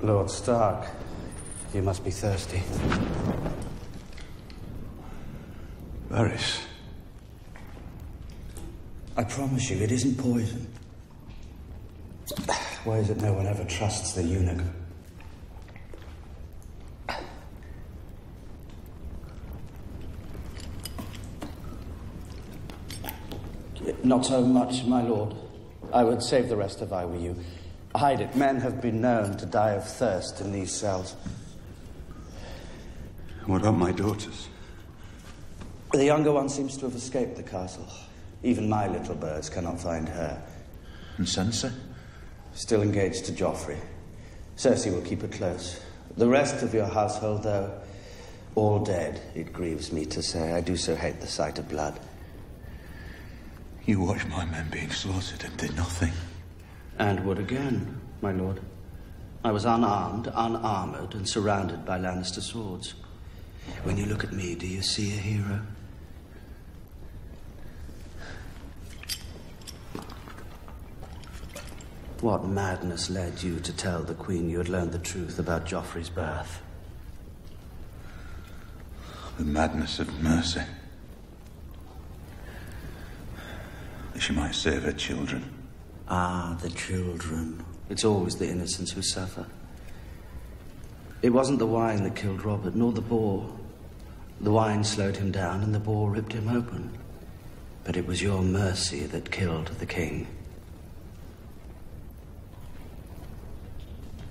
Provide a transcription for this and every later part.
Lord Stark, you must be thirsty. Varys. I promise you, it isn't poison. Why is it no one ever trusts the eunuch? Not so much, my lord. I would save the rest if I were you. Hide it. Men have been known to die of thirst in these cells. What about my daughters? The younger one seems to have escaped the castle. Even my little birds cannot find her. And Sansa? Still engaged to Joffrey. Cersei will keep her close. The rest of your household, though, all dead, it grieves me to say. I do so hate the sight of blood. You watched my men being slaughtered and did nothing. And would again, my lord. I was unarmed, unarmored, and surrounded by Lannister swords. When you look at me, do you see a hero? What madness led you to tell the Queen you had learned the truth about Joffrey's birth? The madness of mercy. That she might save her children. Ah, the children. It's always the innocents who suffer. It wasn't the wine that killed Robert, nor the boar. The wine slowed him down, and the boar ripped him open. But it was your mercy that killed the king.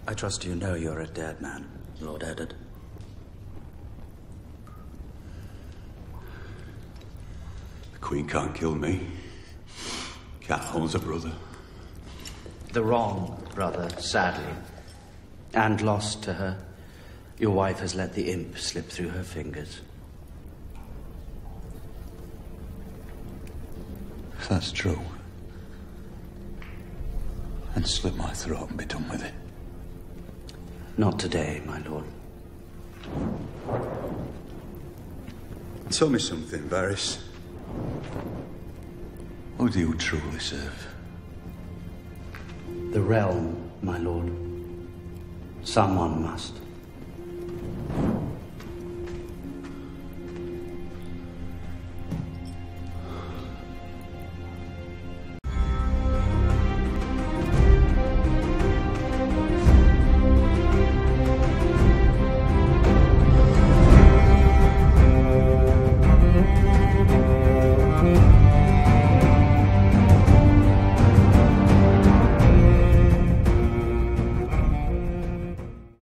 I trust you know you're a dead man, Lord Eddard. The Queen can't kill me. Cat holds a brother. The wrong brother, sadly. And lost to her. Your wife has let the imp slip through her fingers. If that's true, then slit my throat and be done with it. Not today, my lord. Tell me something, Varys. Who do you truly serve? The realm, my lord. Someone must.